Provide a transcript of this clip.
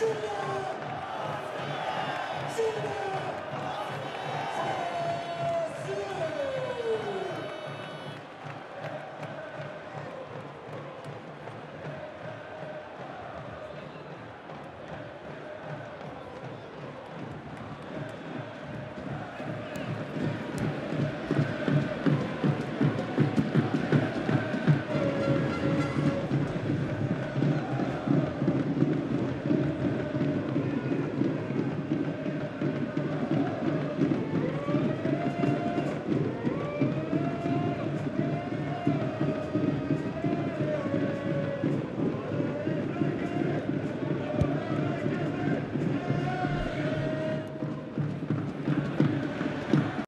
Yes.